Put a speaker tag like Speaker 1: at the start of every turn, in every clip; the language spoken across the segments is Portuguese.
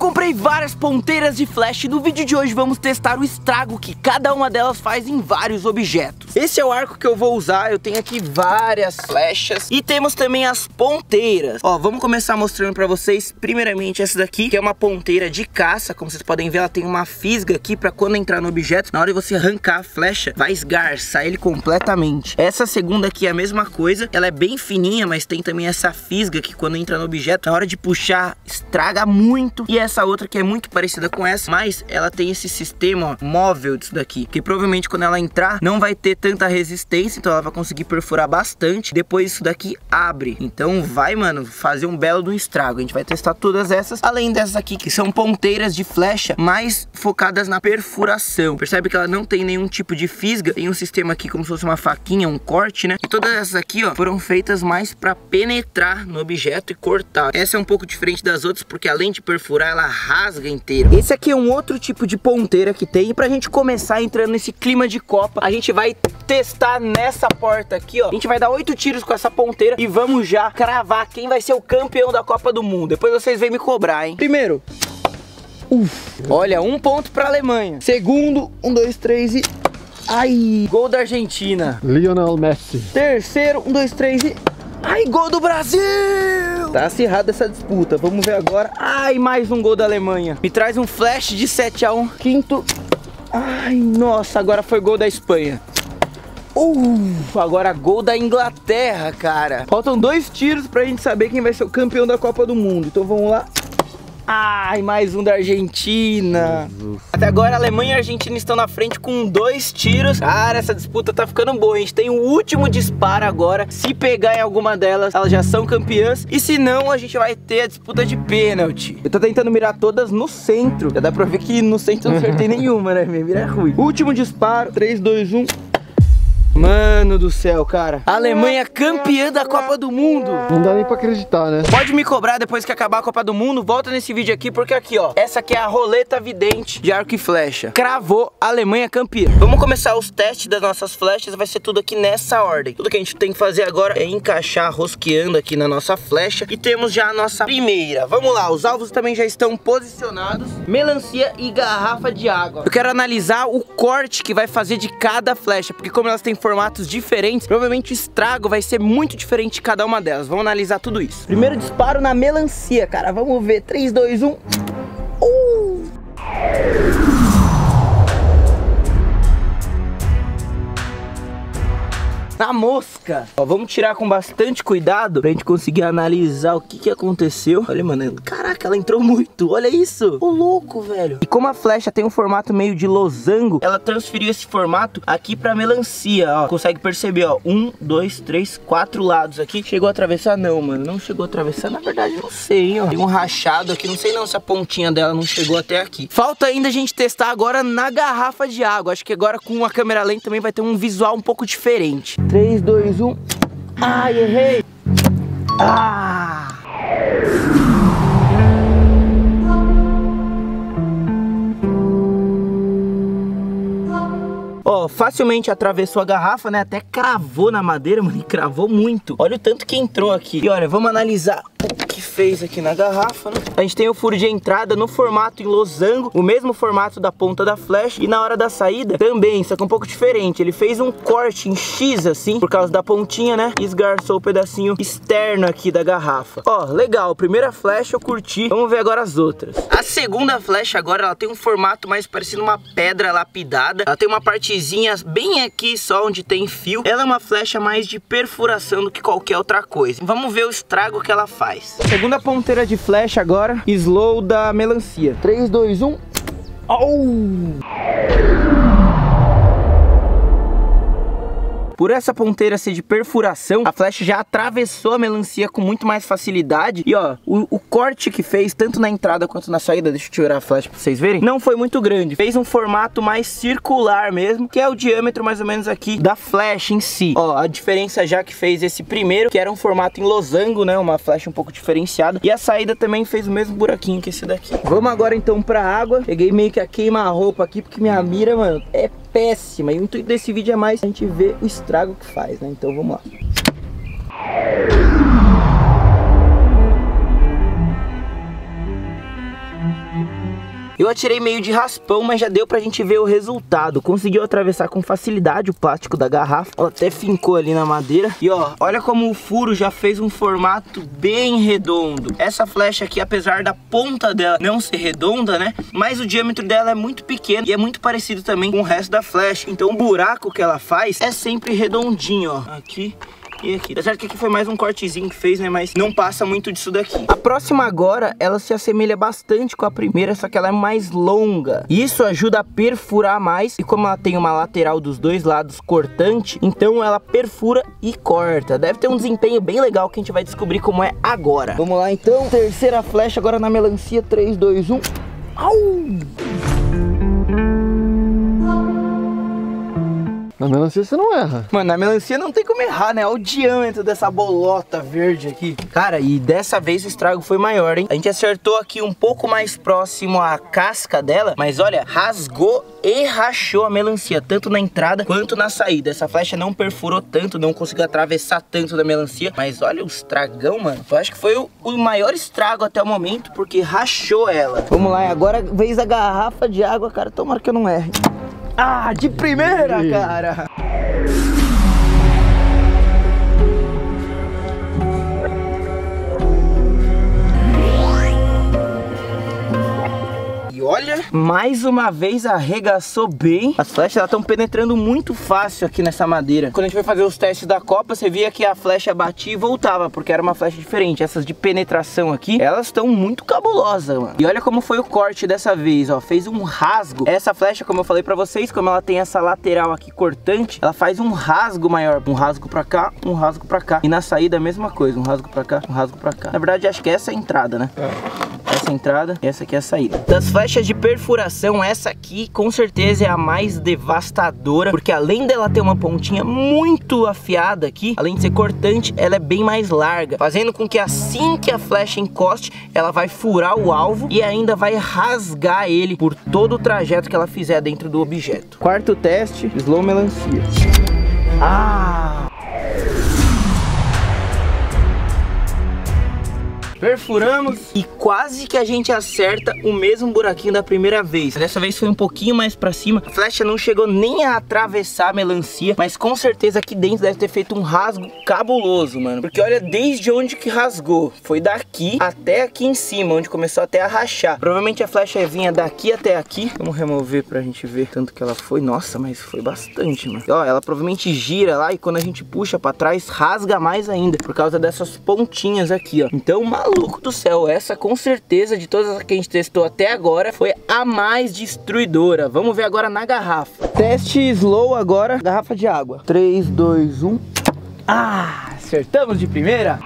Speaker 1: comprei várias ponteiras de flash e no vídeo de hoje vamos testar o estrago que cada uma delas faz em vários objetos. Esse é o arco que eu vou usar, eu tenho aqui várias flechas e temos também as ponteiras. Ó, vamos começar mostrando pra vocês, primeiramente essa daqui, que é uma ponteira de caça, como vocês podem ver, ela tem uma fisga aqui pra quando entrar no objeto, na hora de você arrancar a flecha, vai esgarçar ele completamente. Essa segunda aqui é a mesma coisa, ela é bem fininha, mas tem também essa fisga que quando entra no objeto, na hora de puxar, estraga muito. E essa outra que é muito parecida com essa, mas ela tem esse sistema ó, móvel disso daqui, que provavelmente quando ela entrar, não vai ter tanta resistência, então ela vai conseguir perfurar bastante. Depois isso daqui abre. Então vai, mano, fazer um belo do estrago. A gente vai testar todas essas, além dessas aqui, que são ponteiras de flecha, mais focadas na perfuração. Percebe que ela não tem nenhum tipo de fisga, tem um sistema aqui como se fosse uma faquinha, um corte, né? E todas essas aqui, ó, foram feitas mais para penetrar no objeto e cortar. Essa é um pouco diferente das outras, porque além de perfurar, ela rasga inteiro. Esse aqui é um outro tipo de ponteira que tem. E pra gente começar entrando nesse clima de Copa, a gente vai testar nessa porta aqui, ó. A gente vai dar oito tiros com essa ponteira e vamos já cravar quem vai ser o campeão da Copa do Mundo. Depois vocês vêm me cobrar, hein? Primeiro, Uf. Olha, um ponto pra Alemanha. Segundo, um, dois, três e... Ai, gol da Argentina.
Speaker 2: Lionel Messi.
Speaker 1: Terceiro, um, dois, três e... Ai, gol do Brasil! Tá acirrada essa disputa. Vamos ver agora. Ai, mais um gol da Alemanha. Me traz um flash de 7 a 1 Quinto. Ai, nossa, agora foi gol da Espanha. Uh, agora gol da Inglaterra, cara. Faltam dois tiros pra gente saber quem vai ser o campeão da Copa do Mundo. Então vamos lá. Ai, mais um da Argentina. Jesus. Até agora a Alemanha e a Argentina estão na frente com dois tiros. Cara, essa disputa tá ficando boa. A gente tem o último disparo agora. Se pegar em alguma delas, elas já são campeãs. E se não, a gente vai ter a disputa de pênalti. Eu tô tentando mirar todas no centro. Já dá pra ver que no centro eu não acertei nenhuma, né? Minha mira é ruim. Último disparo. 3, 2, 1. Mano do céu, cara. A Alemanha campeã da Copa do Mundo.
Speaker 2: Não dá nem pra acreditar, né?
Speaker 1: Pode me cobrar depois que acabar a Copa do Mundo. Volta nesse vídeo aqui, porque aqui, ó. Essa aqui é a roleta vidente de arco e flecha. Cravou a Alemanha campeã. Vamos começar os testes das nossas flechas. Vai ser tudo aqui nessa ordem. Tudo que a gente tem que fazer agora é encaixar rosqueando aqui na nossa flecha. E temos já a nossa primeira. Vamos lá, os alvos também já estão posicionados. Melancia e garrafa de água. Eu quero analisar o corte que vai fazer de cada flecha. Porque como elas têm formatos diferentes, provavelmente o estrago vai ser muito diferente cada uma delas. Vamos analisar tudo isso. Primeiro disparo na melancia, cara. Vamos ver. 3, 2, 1. Na mosca. Ó, vamos tirar com bastante cuidado pra gente conseguir analisar o que que aconteceu. Olha, mano, caraca, ela entrou muito. Olha isso. O louco, velho. E como a flecha tem um formato meio de losango, ela transferiu esse formato aqui pra melancia, ó. Consegue perceber, ó. Um, dois, três, quatro lados aqui. Chegou a atravessar? Não, mano. Não chegou a atravessar. Na verdade, não sei, hein, ó. Tem um rachado aqui. Não sei não se a pontinha dela não chegou até aqui. Falta ainda a gente testar agora na garrafa de água. Acho que agora com a câmera lenta também vai ter um visual um pouco diferente. 3, 2, 1. Ai, errei. Ah! Ó, facilmente atravessou a garrafa, né? Até cravou na madeira, mano. E cravou muito. Olha o tanto que entrou aqui. E olha, vamos analisar o que fez aqui na garrafa, né? A gente tem o furo de entrada no formato em losango, o mesmo formato da ponta da flecha. E na hora da saída também, só que um pouco diferente. Ele fez um corte em X, assim, por causa da pontinha, né? E esgarçou o pedacinho externo aqui da garrafa. Ó, legal. Primeira flecha eu curti. Vamos ver agora as outras. A segunda flecha agora, ela tem um formato mais parecido uma pedra lapidada. Ela tem uma parte bem aqui só onde tem fio. Ela é uma flecha mais de perfuração do que qualquer outra coisa. Vamos ver o estrago que ela faz. Segunda ponteira de flecha agora. Slow da melancia. 3, 2, 1. Oh! Por essa ponteira ser de perfuração, a flecha já atravessou a melancia com muito mais facilidade. E ó, o, o, corte que fez, tanto na entrada quanto na saída, deixa eu tirar a flecha pra vocês verem, não foi muito grande. Fez um formato mais circular mesmo, que é o diâmetro mais ou menos aqui da flecha em si. Ó, a diferença já que fez esse primeiro, que era um formato em losango, né, uma flecha um pouco diferenciada. E a saída também fez o mesmo buraquinho que esse daqui. Vamos agora então pra água. Peguei meio que a queima-roupa aqui, porque minha mira, mano, é péssima. E o intuito desse vídeo é mais a gente ver o estrago que faz, né? Então vamos lá. Eu atirei meio de raspão, mas já deu pra gente ver o resultado. Conseguiu atravessar com facilidade o plástico da garrafa. Ela até fincou ali na madeira. E ó, olha como o furo já fez um formato bem redondo. Essa flecha aqui, apesar da ponta dela não ser redonda, né? Mas o diâmetro dela é muito pequeno e é muito parecido também com o resto da flecha. Então o buraco que ela faz é sempre redondinho, ó. Aqui e aqui. Tá certo que aqui foi mais um cortezinho que fez, né? Mas não passa muito disso daqui. A próxima agora, ela se assemelha bastante com a primeira, só que ela é mais longa. Isso ajuda a perfurar mais. E como ela tem uma lateral dos dois lados cortante, então ela perfura e corta. Deve ter um desempenho bem legal que a gente vai descobrir como é agora. Vamos lá então. Terceira flecha agora na melancia. 3, 2, 1. Au!
Speaker 2: Na melancia você não erra.
Speaker 1: Mano, na melancia não tem como errar, né? Olha o diâmetro dessa bolota verde aqui. Cara, e dessa vez o estrago foi maior, hein? A gente acertou aqui um pouco mais próximo à casca dela, mas olha, rasgou e rachou a melancia, tanto na entrada quanto na saída. Essa flecha não perfurou tanto, não conseguiu atravessar tanto da melancia, mas olha o estragão, mano. Eu acho que foi o, o maior estrago até o momento, porque rachou ela. Vamos lá, agora vez a garrafa de água, cara. Tomara que eu não erre. Ah, de primeira, cara! Olha, mais uma vez arregaçou bem. As flechas estão penetrando muito fácil aqui nessa madeira. Quando a gente foi fazer os testes da Copa, você via que a flecha batia e voltava, porque era uma flecha diferente. Essas de penetração aqui, elas estão muito cabulosas, mano. E olha como foi o corte dessa vez, ó. Fez um rasgo. Essa flecha, como eu falei pra vocês, como ela tem essa lateral aqui cortante, ela faz um rasgo maior. Um rasgo pra cá, um rasgo pra cá. E na saída a mesma coisa, um rasgo pra cá, um rasgo pra cá. Na verdade, acho que essa é a entrada, né? É essa entrada e essa aqui é a saída. Das flechas de perfuração, essa aqui com certeza é a mais devastadora, porque além dela ter uma pontinha muito afiada aqui, além de ser cortante, ela é bem mais larga, fazendo com que assim que a flecha encoste, ela vai furar o alvo e ainda vai rasgar ele por todo o trajeto que ela fizer dentro do objeto. Quarto teste, slow melancia. Ah! Perfuramos e quase que a gente acerta o mesmo buraquinho da primeira vez. Dessa vez foi um pouquinho mais pra cima. A flecha não chegou nem a atravessar a melancia, mas com certeza aqui dentro deve ter feito um rasgo cabuloso, mano. Porque olha desde onde que rasgou. Foi daqui até aqui em cima, onde começou até a rachar. Provavelmente a flecha vinha daqui até aqui. Vamos remover pra gente ver tanto que ela foi. Nossa, mas foi bastante, mano. Ó, ela provavelmente gira lá e quando a gente puxa pra trás, rasga mais ainda. Por causa dessas pontinhas aqui, ó. Então, maluco maluco do céu, essa com certeza de todas as que a gente testou até agora foi a mais destruidora. Vamos ver agora na garrafa. Teste slow agora, garrafa de água. 3, 2, 1. Ah, acertamos de primeira.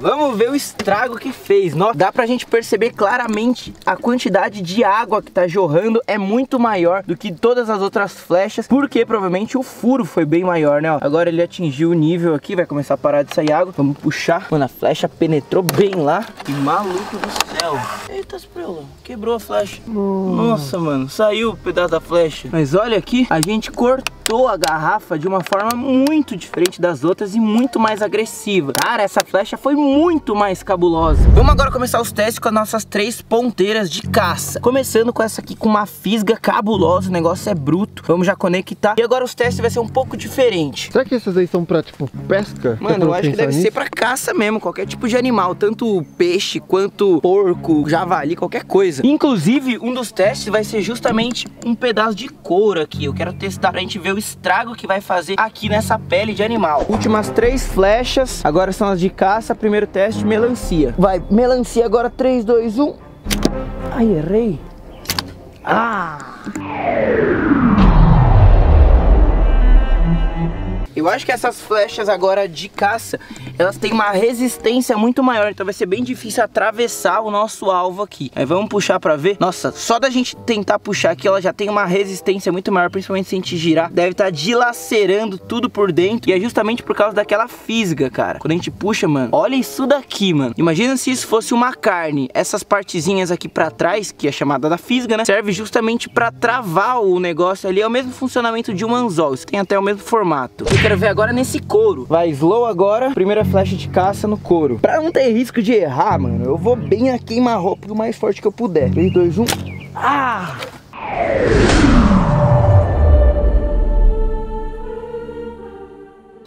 Speaker 1: Vamos ver o estrago que fez. Nossa, dá pra gente perceber claramente a quantidade de água que tá jorrando é muito maior do que todas as outras flechas, porque provavelmente o furo foi bem maior, né? Ó, agora ele atingiu o nível aqui, vai começar a parar de sair água. Vamos puxar. Mano, a flecha penetrou bem lá. Que maluco do céu. Eita, Sprelo, quebrou a flecha. Nossa, mano, saiu o pedaço da flecha. Mas olha aqui, a gente cortou a garrafa de uma forma muito diferente das outras e muito mais agressiva. Cara, essa flecha foi muito muito mais cabulosa. Vamos agora começar os testes com as nossas três ponteiras de caça. Começando com essa aqui com uma fisga cabulosa, o negócio é bruto. Vamos já conectar. E agora os testes vai ser um pouco diferente.
Speaker 2: Será que essas aí são pra, tipo, pesca?
Speaker 1: Mano, eu acho que deve nisso? ser pra caça mesmo, qualquer tipo de animal. Tanto peixe, quanto porco, javali, qualquer coisa. Inclusive, um dos testes vai ser justamente um pedaço de couro aqui. Eu quero testar pra gente ver o estrago que vai fazer aqui nessa pele de animal. Últimas três flechas, agora são as de caça. Primeiro teste, melancia. Vai, melancia agora, 3, 2, 1. Ai, errei. Ah! Eu acho que essas flechas agora de caça, elas têm uma resistência muito maior, então vai ser bem difícil atravessar o nosso alvo aqui. Aí vamos puxar pra ver. Nossa, só da gente tentar puxar aqui, ela já tem uma resistência muito maior, principalmente se a gente girar. Deve estar tá dilacerando tudo por dentro, e é justamente por causa daquela fisga, cara. Quando a gente puxa, mano, olha isso daqui, mano. Imagina se isso fosse uma carne. Essas partezinhas aqui pra trás, que é chamada da fisga, né, serve justamente pra travar o negócio ali. É o mesmo funcionamento de um anzol, isso tem até o mesmo formato. Fica quero ver agora nesse couro. Vai slow agora, primeira flecha de caça no couro. Pra não ter risco de errar, mano, eu vou bem a queima-roupa o mais forte que eu puder. 3, 2, 1. Ah!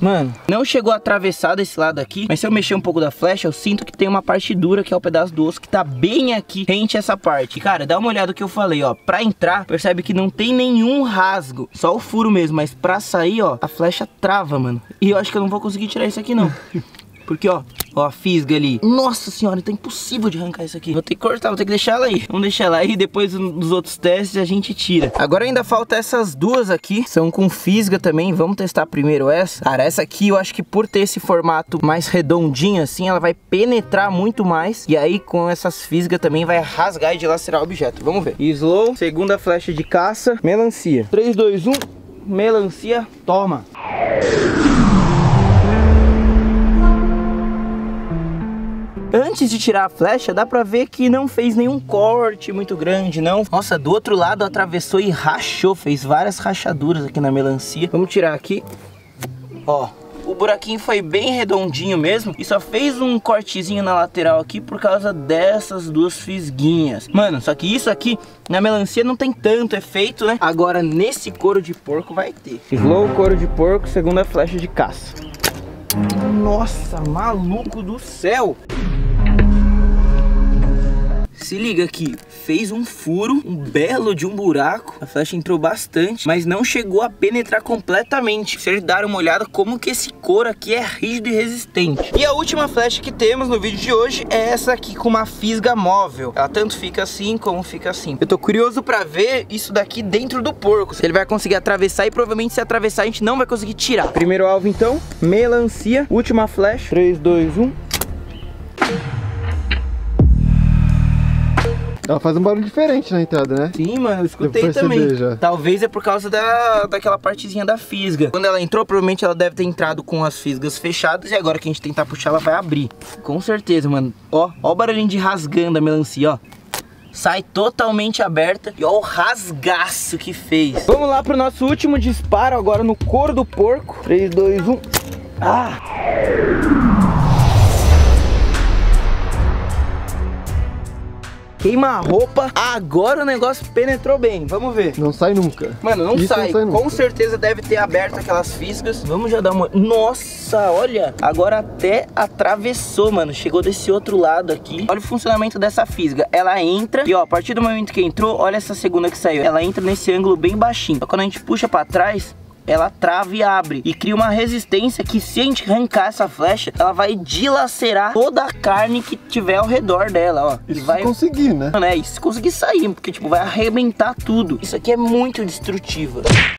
Speaker 1: Mano, não chegou a atravessar desse lado aqui, mas se eu mexer um pouco da flecha, eu sinto que tem uma parte dura, que é o pedaço do osso, que tá bem aqui, rente essa parte. Cara, dá uma olhada no que eu falei, ó. Pra entrar, percebe que não tem nenhum rasgo, só o furo mesmo, mas pra sair, ó, a flecha trava, mano. E eu acho que eu não vou conseguir tirar isso aqui, não. Porque, ó, ó, a fisga ali. Nossa senhora, tá impossível de arrancar isso aqui. Vou ter que cortar, vou ter que deixar ela aí. Vamos deixar ela aí, depois dos outros testes a gente tira. Agora ainda falta essas duas aqui, são com fisga também. Vamos testar primeiro essa. Cara, essa aqui eu acho que por ter esse formato mais redondinho assim, ela vai penetrar muito mais. E aí com essas fisgas também vai rasgar e dilacerar o objeto. Vamos ver. Slow, segunda flecha de caça, melancia. 3, 2, 1, melancia, toma. Antes de tirar a flecha, dá pra ver que não fez nenhum corte muito grande, não. Nossa, do outro lado atravessou e rachou, fez várias rachaduras aqui na melancia. Vamos tirar aqui. Ó, o buraquinho foi bem redondinho mesmo e só fez um cortezinho na lateral aqui por causa dessas duas fisguinhas. Mano, só que isso aqui na melancia não tem tanto efeito, né? Agora nesse couro de porco vai ter. Slow couro de porco, segunda flecha de caça. Nossa, maluco do céu! Se liga aqui, fez um furo, um belo de um buraco. A flecha entrou bastante, mas não chegou a penetrar completamente. Vocês deram uma olhada como que esse couro aqui é rígido e resistente. E a última flecha que temos no vídeo de hoje é essa aqui com uma fisga móvel. Ela tanto fica assim como fica assim. Eu tô curioso pra ver isso daqui dentro do porco. Se ele vai conseguir atravessar e provavelmente se atravessar a gente não vai conseguir tirar. Primeiro alvo então, melancia. Última flecha. 3, 2, 1.
Speaker 2: Ela faz um barulho diferente na entrada, né?
Speaker 1: Sim, mano, eu escutei também. Já. Talvez é por causa da, daquela partezinha da fisga. Quando ela entrou, provavelmente ela deve ter entrado com as fisgas fechadas e agora que a gente tentar puxar, ela vai abrir. Com certeza, mano. Ó, ó o barulhinho de rasgando a melancia, ó sai totalmente aberta e ó o rasgaço que fez. Vamos lá pro nosso último disparo agora no couro do porco. 3, 2, 1. Ah! Queima a roupa. Agora o negócio penetrou bem. Vamos ver.
Speaker 2: Não sai nunca.
Speaker 1: Mano, não, sai. não sai. Com certeza deve ter aberto aquelas fisgas. Vamos já dar uma... Nossa, olha. Agora até atravessou, mano. Chegou desse outro lado aqui. Olha o funcionamento dessa fisga. Ela entra e, ó, a partir do momento que entrou, olha essa segunda que saiu. Ela entra nesse ângulo bem baixinho. Quando a gente puxa pra trás, ela trava e abre e cria uma resistência que se a gente arrancar essa flecha, ela vai dilacerar toda a carne que tiver ao redor dela, ó.
Speaker 2: Isso
Speaker 1: e vai
Speaker 2: conseguir, né?
Speaker 1: É, e se conseguir sair, porque tipo vai arrebentar tudo. Isso aqui é muito destrutiva.